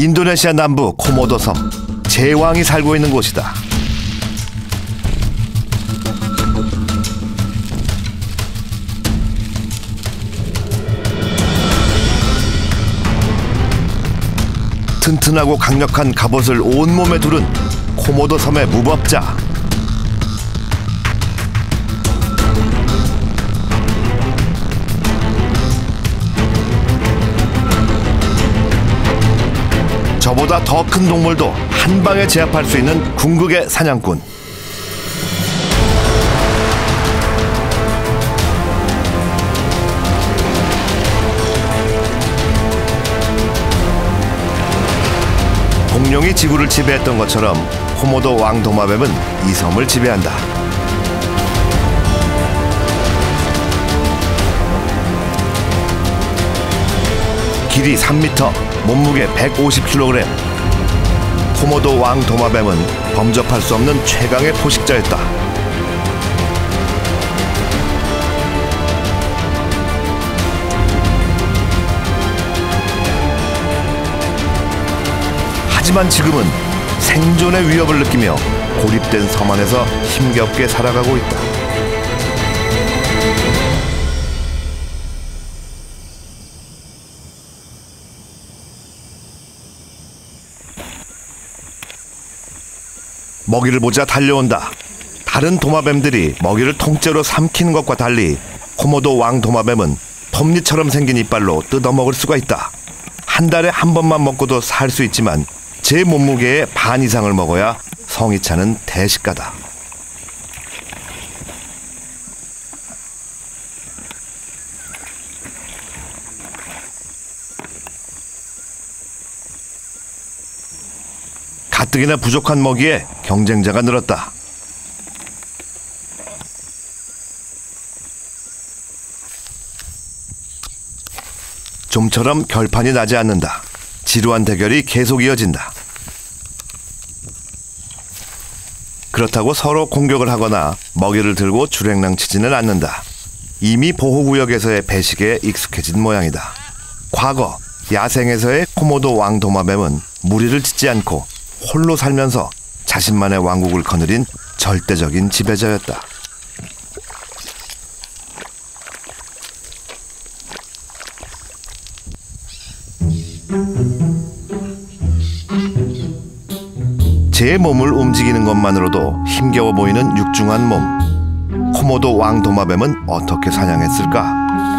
인도네시아 남부 코모도 섬 제왕이 살고 있는 곳이다. 튼튼하고 강력한 갑옷을 온몸에 두른 코모도 섬의 무법자 저보다 더 큰 동물도 한 방에 제압할 수 있는 궁극의 사냥꾼 공룡이 지구를 지배했던 것처럼 코모도 왕 도마뱀은 이 섬을 지배한다. 길이 3m, 몸무게 150kg. 코모도 왕 도마뱀은 범접할 수 없는 최강의 포식자였다. 하지만 지금은 생존의 위협을 느끼며 고립된 섬 안에서 힘겹게 살아가고 있다. 먹이를 보자 달려온다. 다른 도마뱀들이 먹이를 통째로 삼키는 것과 달리 코모도 왕 도마뱀은 톱니처럼 생긴 이빨로 뜯어먹을 수가 있다. 한 달에 한 번만 먹고도 살 수 있지만 제 몸무게의 반 이상을 먹어야 성이 차는 대식가다. 가뜩이나 부족한 먹이에 경쟁자가 늘었다. 좀처럼 결판이 나지 않는다. 지루한 대결이 계속 이어진다. 그렇다고 서로 공격을 하거나 먹이를 들고 주랭랑치지는 않는다. 이미 보호구역에서의 배식에 익숙해진 모양이다. 과거 야생에서의 코모도 왕도마뱀은 무리를 짓지 않고 홀로 살면서 자신만의 왕국을 거느린 절대적인 지배자였다. 제 몸을 움직이는 것만으로도 힘겨워 보이는 육중한 몸. 코모도 왕 도마뱀은 어떻게 사냥했을까?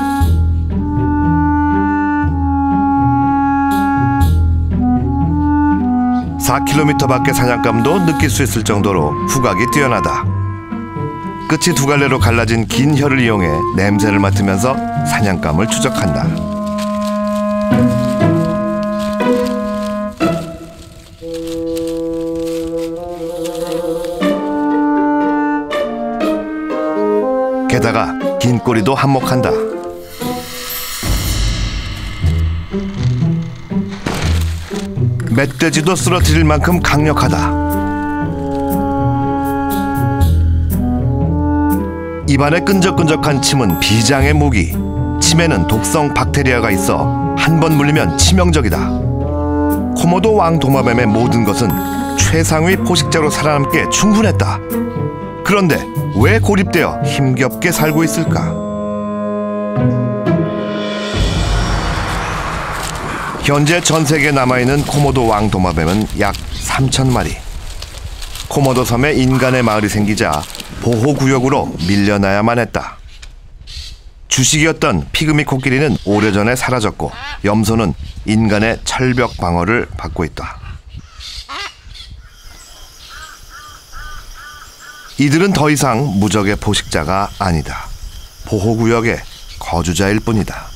(4km) 밖의 사냥감도 느낄 수 있을 정도로 후각이 뛰어나다 끝이 두 갈래로 갈라진 긴 혀를 이용해 냄새를 맡으면서 사냥감을 추적한다 게다가 긴 꼬리도 한몫한다. 멧돼지도 쓰러뜨릴 만큼 강력하다. 입안에 끈적끈적한 침은 비장의 무기. 침에는 독성 박테리아가 있어 한 번 물리면 치명적이다. 코모도 왕 도마뱀의 모든 것은 최상위 포식자로 살아남기에 충분했다. 그런데 왜 고립되어 힘겹게 살고 있을까? 현재 전 세계에 남아있는 코모도 왕 도마뱀은 약 3천 마리. 코모도 섬에 인간의 마을이 생기자 보호구역으로 밀려나야만 했다. 주식이었던 피그미 코끼리는 오래전에 사라졌고 염소는 인간의 철벽 방어를 받고 있다. 이들은 더 이상 무적의 포식자가 아니다. 보호구역의 거주자일 뿐이다.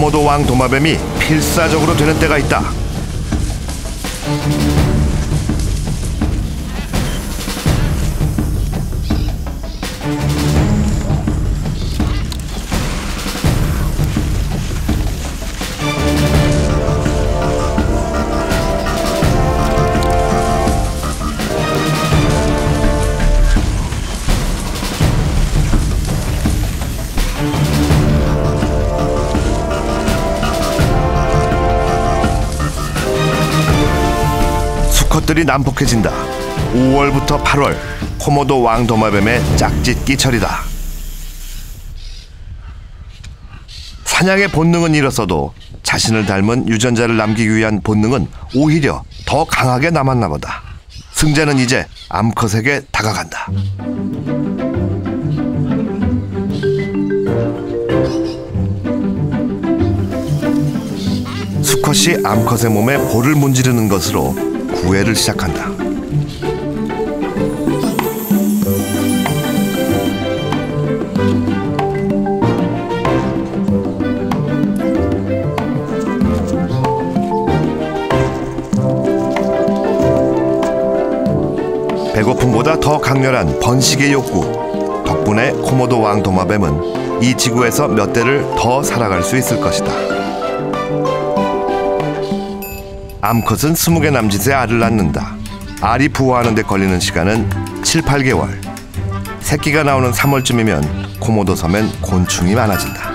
코모도 왕 도마뱀이 필사적으로 되는 때가 있다. 것들이 난폭해진다. 5월부터 8월 코모도 왕도마뱀의 짝짓기 철이다. 사냥의 본능은 잃었어도 자신을 닮은 유전자를 남기기 위한 본능은 오히려 더 강하게 남았나 보다. 승자는 이제 암컷에게 다가간다. 수컷이 암컷의 몸에 볼을 문지르는 것으로 구애를 시작한다. 배고픔보다 더 강렬한 번식의 욕구 덕분에 코모도 왕 도마뱀은 이 지구에서 몇 대를 더 살아갈 수 있을 것이다. 암컷은 20개 남짓의 알을 낳는다. 알이 부화하는 데 걸리는 시간은 7, 8개월. 새끼가 나오는 3월쯤이면 코모도 섬엔 곤충이 많아진다.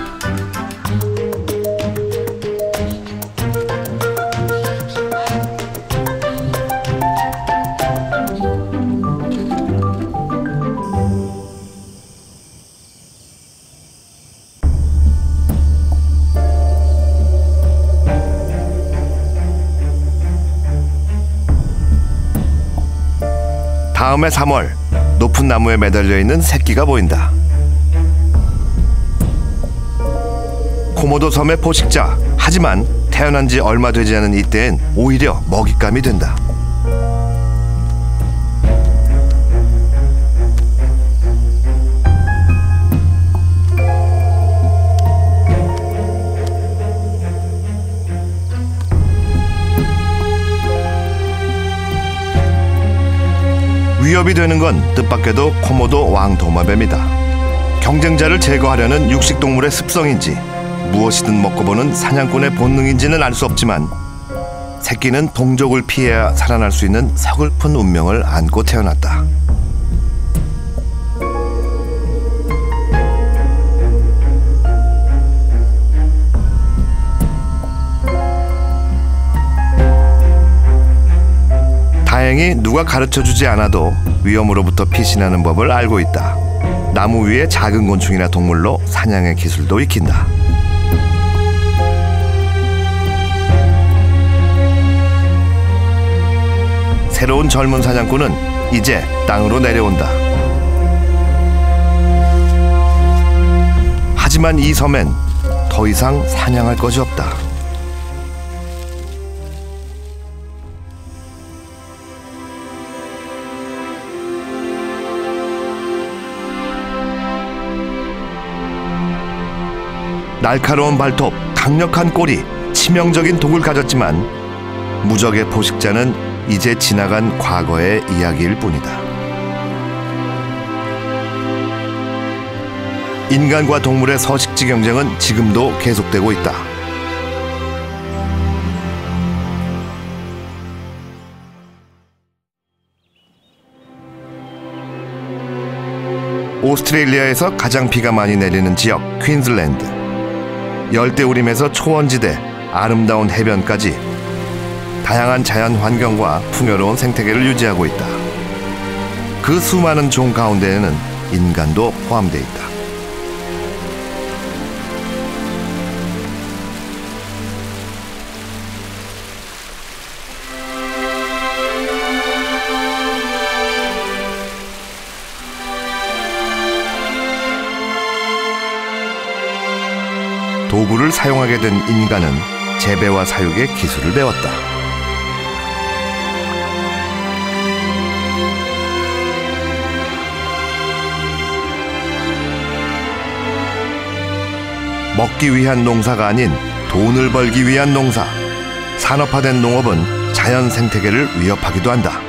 다음해 3월 높은 나무에 매달려 있는 새끼가 보인다. 코모도 섬의 포식자. 하지만 태어난 지 얼마 되지 않은 이때엔 오히려 먹잇감이 된다. 위협이 되는 건 뜻밖에도 코모도 왕도마뱀이다. 경쟁자를 제거하려는 육식동물의 습성인지 무엇이든 먹고 보는 사냥꾼의 본능인지는 알 수 없지만 새끼는 동족을 피해야 살아날 수 있는 서글픈 운명을 안고 태어났다. 다행히 누가 가르쳐 주지 않아도 위험으로부터 피신하는 법을 알고 있다. 나무 위에 작은 곤충이나 동물로 사냥의 기술도 익힌다. 새로운 젊은 사냥꾼은 이제 땅으로 내려온다. 하지만 이 섬엔 더 이상 사냥할 것이 없다. 날카로운 발톱, 강력한 꼬리, 치명적인 독을 가졌지만 무적의 포식자는 이제 지나간 과거의 이야기일 뿐이다. 인간과 동물의 서식지 경쟁은 지금도 계속되고 있다. 오스트레일리아에서 가장 비가 많이 내리는 지역 퀸즐랜드. 열대우림에서 초원지대, 아름다운 해변까지 다양한 자연 환경과 풍요로운 생태계를 유지하고 있다. 그 수많은 종 가운데에는 인간도 포함되어 있다. 도구를 사용하게 된 인간은 재배와 사육의 기술을 배웠다. 먹기 위한 농사가 아닌 돈을 벌기 위한 농사. 산업화된 농업은 자연 생태계를 위협하기도 한다.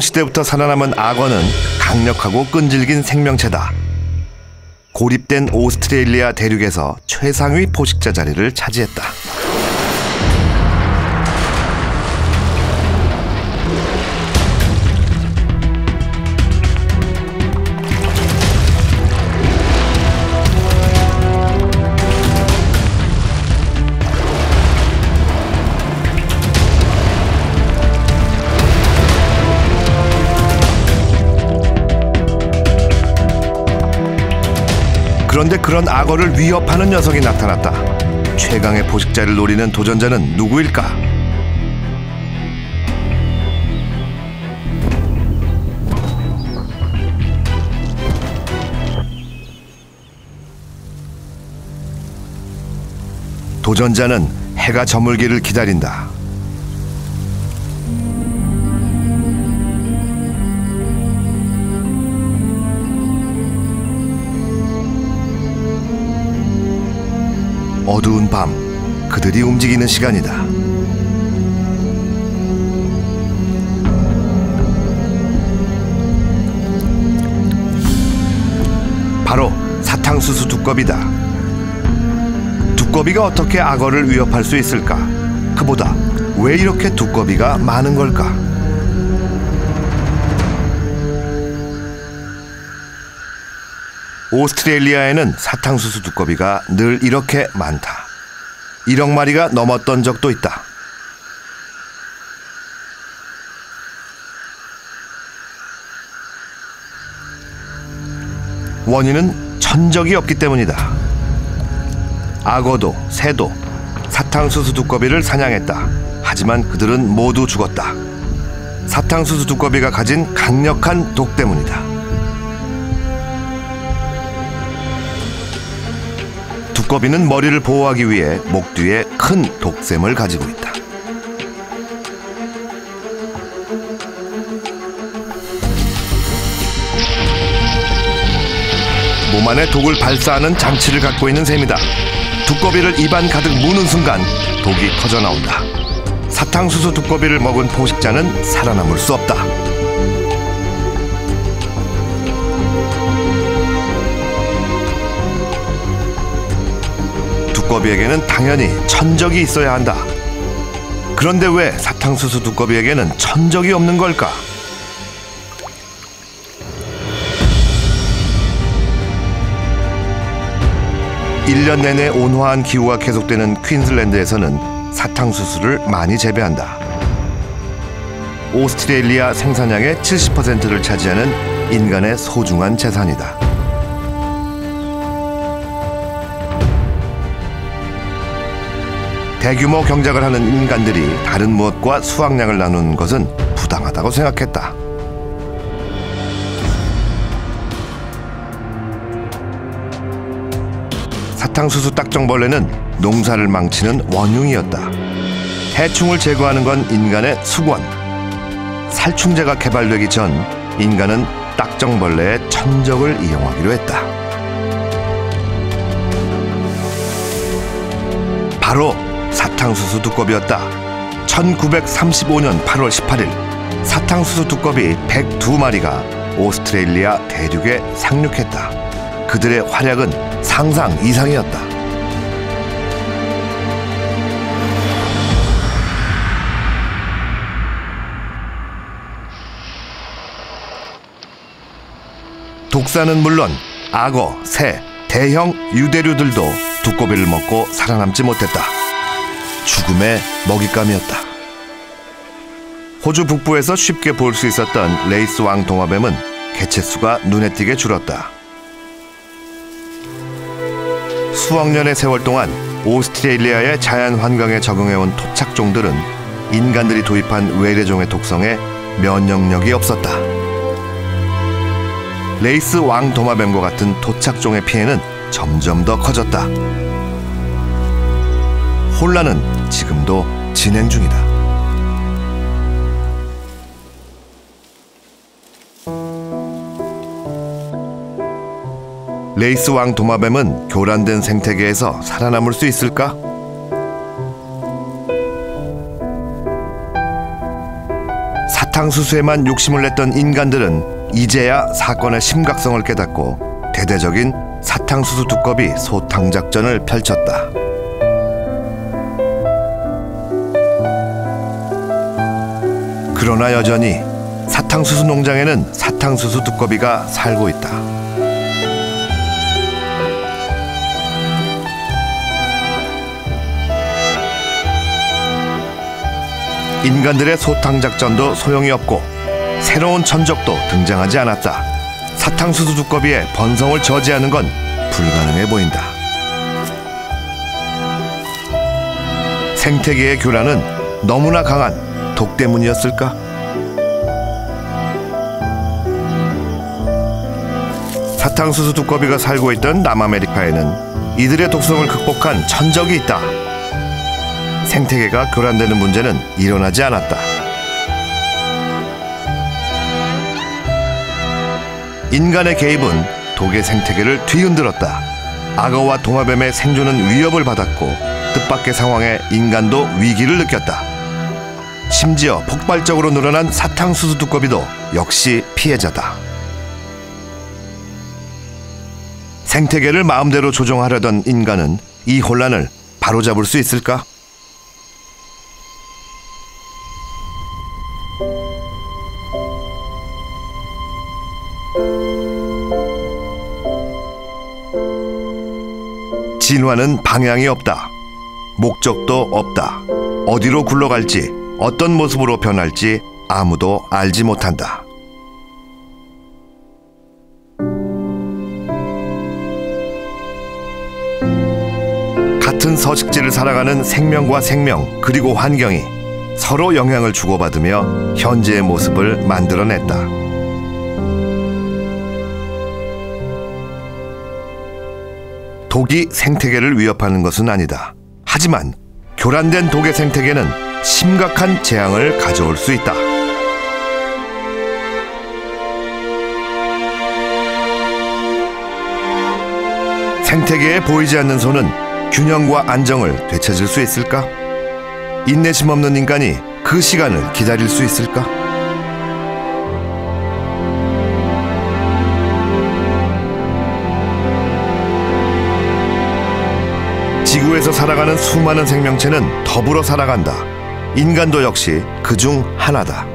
시대부터 살아남은 악어는 강력하고 끈질긴 생명체다. 고립된 오스트레일리아 대륙에서 최상위 포식자 자리를 차지했다. 그런데 그런 악어를 위협하는 녀석이 나타났다. 최강의 포식자를 노리는 도전자는 누구일까? 도전자는 해가 저물기를 기다린다. 어두운 밤, 그들이 움직이는 시간이다. 바로 사탕수수 두꺼비다. 두꺼비가 어떻게 악어를 위협할 수 있을까? 그보다 왜 이렇게 두꺼비가 많은 걸까? 오스트레일리아에는 사탕수수 두꺼비가 늘 이렇게 많다. 1억 마리가 넘었던 적도 있다. 원인은 천적이 없기 때문이다. 악어도 새도 사탕수수 두꺼비를 사냥했다. 하지만 그들은 모두 죽었다. 사탕수수 두꺼비가 가진 강력한 독 때문이다. 두꺼비는 머리를 보호하기 위해 목 뒤에 큰 독샘을 가지고 있다. 몸 안에 독을 발사하는 장치를 갖고 있는 셈이다. 두꺼비를 입안 가득 무는 순간 독이 터져 나온다. 사탕수수 두꺼비를 먹은 포식자는 살아남을 수 없다. 두꺼비에게는 당연히 천적이 있어야 한다. 그런데 왜 사탕수수 두꺼비에게는 천적이 없는 걸까? 1년 내내 온화한 기후가 계속되는 퀸즐랜드에서는 사탕수수를 많이 재배한다. 오스트레일리아 생산량의 70%를 차지하는 인간의 소중한 재산이다. 대규모 경작을 하는 인간들이 다른 무엇과 수확량을 나누는 것은 부당하다고 생각했다. 사탕수수 딱정벌레는 농사를 망치는 원흉이었다. 해충을 제거하는 건 인간의 수건. 살충제가 개발되기 전 인간은 딱정벌레의 천적을 이용하기로 했다. 바로 사탕수수 두꺼비였다. 1935년 8월 18일 사탕수수 두꺼비 102마리가 오스트레일리아 대륙에 상륙했다. 그들의 활약은 상상 이상이었다. 독사는 물론 악어, 새, 대형 유대류들도 두꺼비를 먹고 살아남지 못했다. 죽음의 먹잇감이었다. 호주 북부에서 쉽게 볼 수 있었던 레이스 왕도마뱀은 개체수가 눈에 띄게 줄었다. 수억 년의 세월 동안 오스트레일리아의 자연 환경에 적응해온 토착종들은 인간들이 도입한 외래종의 독성에 면역력이 없었다. 레이스 왕 도마뱀과 같은 토착종의 피해는 점점 더 커졌다. 혼란은 지금도 진행 중이다. 레이스 왕 도마뱀은 교란된 생태계에서 살아남을 수 있을까? 사탕수수에만 욕심을 냈던 인간들은 이제야 사건의 심각성을 깨닫고 대대적인 사탕수수 두꺼비 소탕 작전을 펼쳤다. 그러나 여전히 사탕수수 농장에는 사탕수수 두꺼비가 살고 있다. 인간들의 소탕 작전도 소용이 없고 새로운 천적도 등장하지 않았다. 사탕수수 두꺼비의 번성을 저지하는 건 불가능해 보인다. 생태계의 교란은 너무나 강한 독 때문이었을까? 사탕수수 두꺼비가 살고 있던 남아메리카에는 이들의 독성을 극복한 천적이 있다. 생태계가 교란되는 문제는 일어나지 않았다. 인간의 개입은 독의 생태계를 뒤흔들었다. 악어와 도마뱀의 생존은 위협을 받았고 뜻밖의 상황에 인간도 위기를 느꼈다. 심지어 폭발적으로 늘어난 사탕수수 두꺼비도 역시 피해자다. 생태계를 마음대로 조종하려던 인간은 이 혼란을 바로잡을 수 있을까? 진화는 방향이 없다. 목적도 없다. 어디로 굴러갈지, 어떤 모습으로 변할지 아무도 알지 못한다. 같은 서식지를 살아가는 생명과 생명 그리고 환경이 서로 영향을 주고받으며 현재의 모습을 만들어냈다. 독이 생태계를 위협하는 것은 아니다. 하지만 교란된 독의 생태계는 심각한 재앙을 가져올 수 있다. 생태계에 보이지 않는 손은 균형과 안정을 되찾을 수 있을까? 인내심 없는 인간이 그 시간을 기다릴 수 있을까? 지구에서 살아가는 수많은 생명체는 더불어 살아간다. 인간도 역시 그 중 하나다.